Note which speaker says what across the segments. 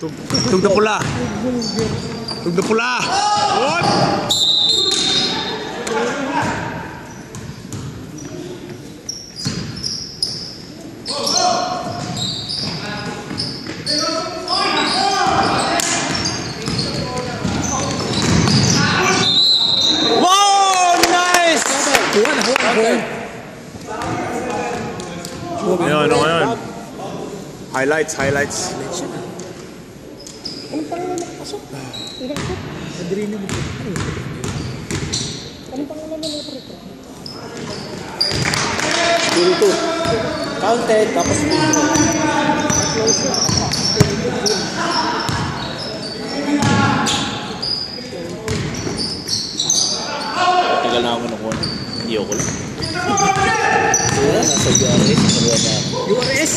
Speaker 1: Tung tung tung pula. Tung tung pula. Good. Nice. Highlights, highlights.
Speaker 2: Dito. Counted, tapos dito.
Speaker 3: Tagal na ako nakuha. Hindi ako lang.
Speaker 2: Wala, nasa URS. Nakuha na ako.
Speaker 1: URS?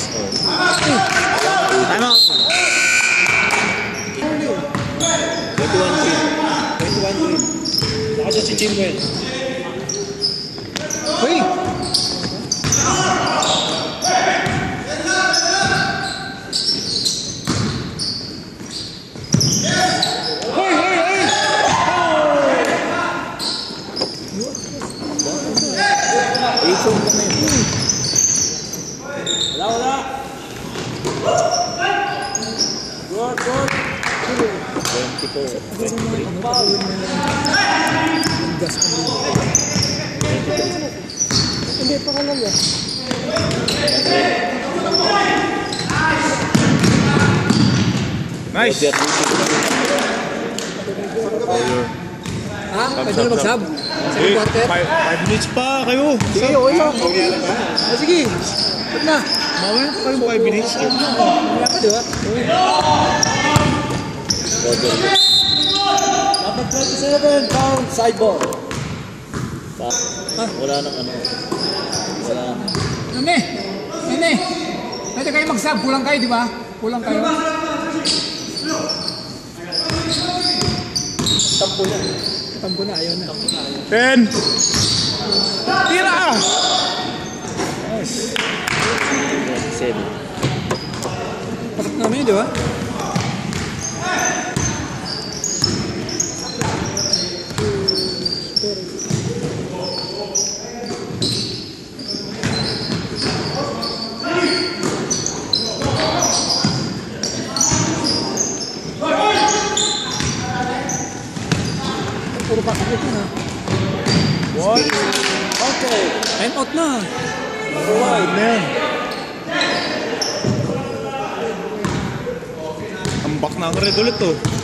Speaker 1: Time out.
Speaker 2: 21 green. 21 green. Nakasya si Chimwell.
Speaker 4: Hindi, pangalan niya.
Speaker 1: Nice!
Speaker 5: Ha? Pwede na mag-sub?
Speaker 1: Hey, five, five minutes pa kayo.
Speaker 5: Sige, okay lang. Ah, sige. Ba't na?
Speaker 1: Mamaya pa kayo five minutes.
Speaker 5: Wala ka, di ba? Number 27, pound sideball.
Speaker 2: Pa- Wala nang ano. Wala
Speaker 5: Nene! Nene! Pwede kayo mag-sub. Kulang kayo, di ba? Kulang kayo.
Speaker 2: tampo yan.
Speaker 5: Tampo na, ayaw na.
Speaker 1: Ten! Tira!
Speaker 2: 27.
Speaker 5: Patak namin, di ba? Puro patak ito na.
Speaker 1: What?
Speaker 2: Okay.
Speaker 5: Time out na.
Speaker 2: Alright.
Speaker 1: Man. Ambak na ang red ulit to.
Speaker 4: Manuel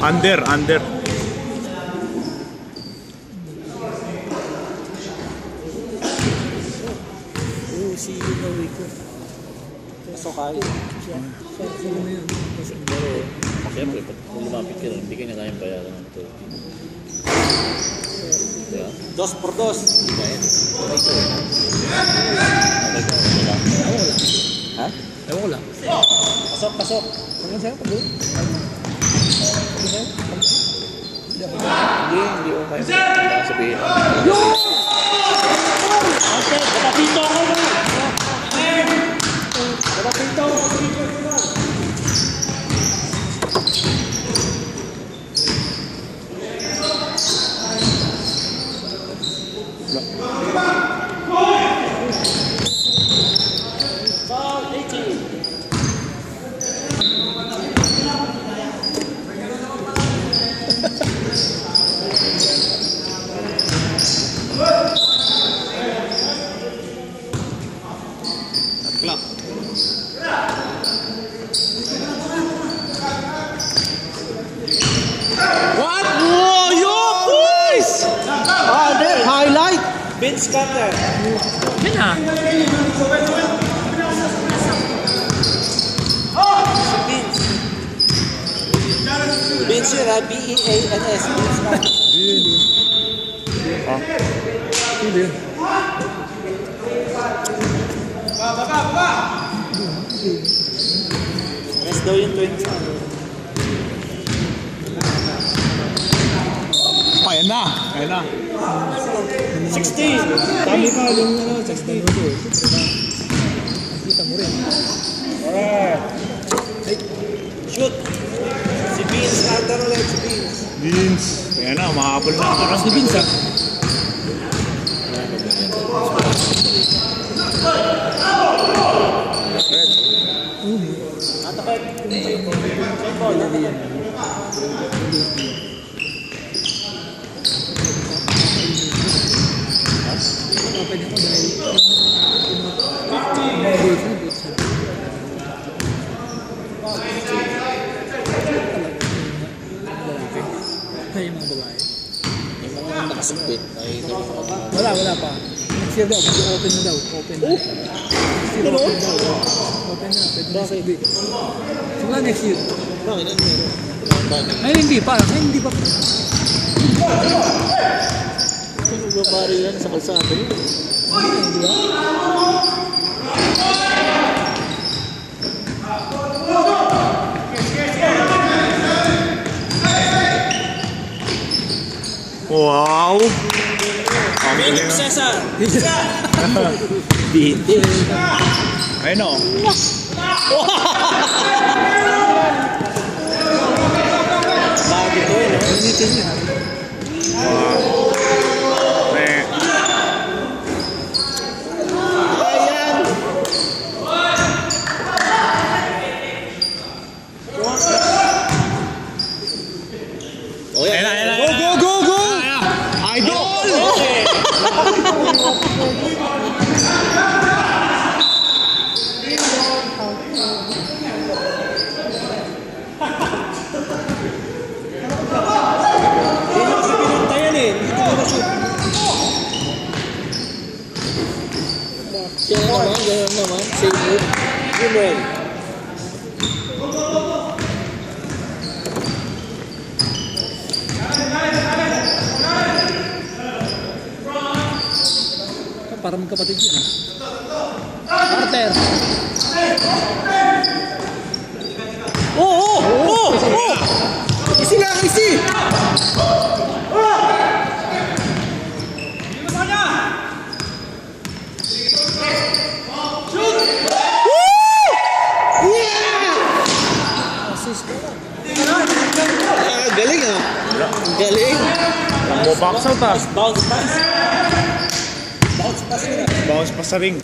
Speaker 1: Under, under.
Speaker 5: Oo, si Gawin ko.
Speaker 2: Pasok kayo.
Speaker 5: Sino na yun?
Speaker 3: Pero, siyempre, pag lumapit ka lang, hindi ka kayang bayaran ng 30. Diba?
Speaker 2: Dos por dos.
Speaker 3: Hindi kaya. Okay ka rin. Okay ka rin. Wala.
Speaker 2: Ha?
Speaker 5: Ewan ko lang.
Speaker 2: Pasok, pasok.
Speaker 5: Ano sa'yo? Pag
Speaker 3: Hindi, hindi ko kaya. Baka sabihin.
Speaker 2: Okay, kapatito ako na. Kapatito. No. Scatter.
Speaker 1: Yun ah. Vince. Vince yun
Speaker 5: ah. B-E-A-N-S.
Speaker 2: Vince.
Speaker 5: Ah.
Speaker 2: Hindi. Baba, baba,
Speaker 5: baba!
Speaker 2: Rest daw yung 20.
Speaker 1: Kaya na. Kaya na.
Speaker 2: 16!
Speaker 5: Dami pa yung ano, 60. Kita mo rin.
Speaker 2: Shoot! Si Beans, counter ulit si Beans.
Speaker 1: Beans. Ayan na, makahabol na ako.
Speaker 5: Si.
Speaker 2: Natakot. Tempo, natakot.
Speaker 5: Open ako dahil yung mga boyfriend, it's a lalaki. Ay, yung mga babae.
Speaker 3: Yung mga sa kapal.
Speaker 5: Wala, wala pa. Next year daw, mag-open na daw. Open na. Next year, open daw. Open na, pwede na sabi. Simula next year.
Speaker 3: Bakit? Ano? Bakit?
Speaker 5: Ay, hindi pa. Ay, hindi pa.
Speaker 3: Sino ba pare yan sa kalsada yun?
Speaker 5: Hindi ba?
Speaker 1: Wow! Ang
Speaker 2: Philip
Speaker 1: galing.
Speaker 2: Cesar!
Speaker 1: Ayun o.
Speaker 2: Bagay to eh, no?
Speaker 5: Ulitin niya.
Speaker 1: Eh,
Speaker 2: Ayan!
Speaker 3: O yan,
Speaker 1: Ayan na, ayan na.
Speaker 5: Go, go, go, go!
Speaker 1: Idol!
Speaker 2: Okay. Hindi na kasi pinuntayan eh. Hindi ko na shoot.
Speaker 3: Yan naman, ganyan naman. Same move.
Speaker 2: Gimel.
Speaker 5: Para magkapatid yun. ah. Carter!
Speaker 2: Oo! Oo! Oo! Oo! Isi lang! Isi!
Speaker 5: Assist ko lang.
Speaker 3: Ah, galing ah. Galing.
Speaker 1: Lambo box out ah.
Speaker 2: Bounce pass. Bounce pass yun ah.
Speaker 1: Bounce pa sa ring.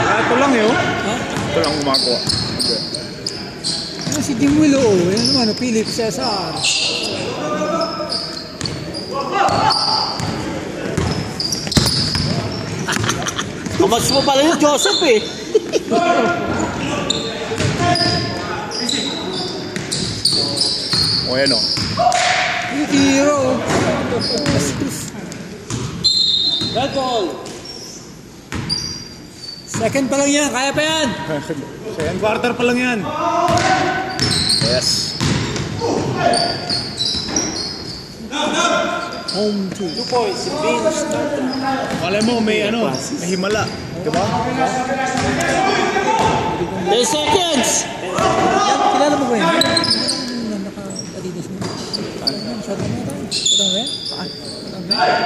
Speaker 1: Ah, ito lang yun. Ito lang gumagawa. Okay.
Speaker 5: Ano si Jim Willow? Yan naman, oh, Philip Cesar.
Speaker 2: Kamats mo pala yung Joseph eh.
Speaker 1: O yan o.
Speaker 5: Yung hero.
Speaker 2: Red ball.
Speaker 5: Second pa lang yan, kaya pa yan.
Speaker 1: Second quarter pa lang yan. Yes.
Speaker 5: Home two.
Speaker 2: Two points. Si Beans.
Speaker 1: Malay mo, may ano, may himala. Diba?
Speaker 2: 10 seconds.
Speaker 5: Yan, kilala mo ba yan? Yung naka-adidas mo. Ano yan? Shot mo ito? Ito ba yan? Saan? Ito ba yan?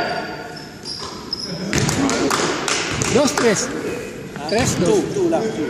Speaker 5: Dos, tres. Tres, dos.
Speaker 2: Two. Two lang. Two.